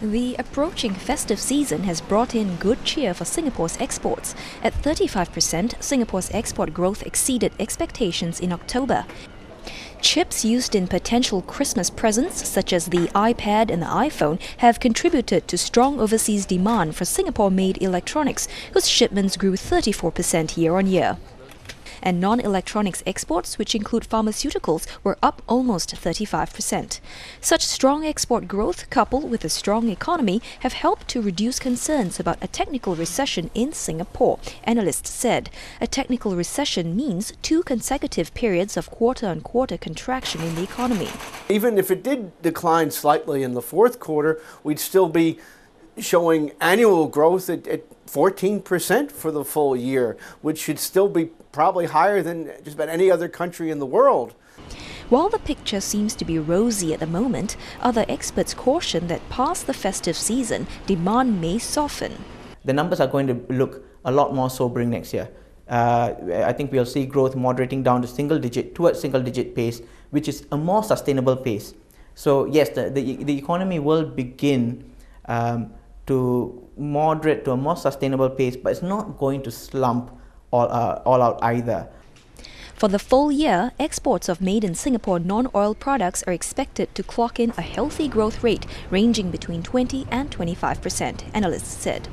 The approaching festive season has brought in good cheer for Singapore's exports. At 35%, Singapore's export growth exceeded expectations in October. Chips used in potential Christmas presents, such as the iPad and the iPhone, have contributed to strong overseas demand for Singapore made electronics, whose shipments grew 34% year on year and non electronics exports, which include pharmaceuticals, were up almost 35%. Such strong export growth, coupled with a strong economy, have helped to reduce concerns about a technical recession in Singapore, analysts said. A technical recession means two consecutive periods of quarter on quarter contraction in the economy. Even if it did decline slightly in the fourth quarter, we'd still be showing annual growth at, at 14% for the full year, which should still be probably higher than just about any other country in the world. While the picture seems to be rosy at the moment, other experts caution that past the festive season, demand may soften. The numbers are going to look a lot more sobering next year. Uh, I think we'll see growth moderating down to single digit, towards single digit pace, which is a more sustainable pace. So yes, the, the, the economy will begin um, to moderate to a more sustainable pace, but it's not going to slump all, uh, all out either. For the full year, exports of made in Singapore non oil products are expected to clock in a healthy growth rate ranging between 20 and 25%, analysts said.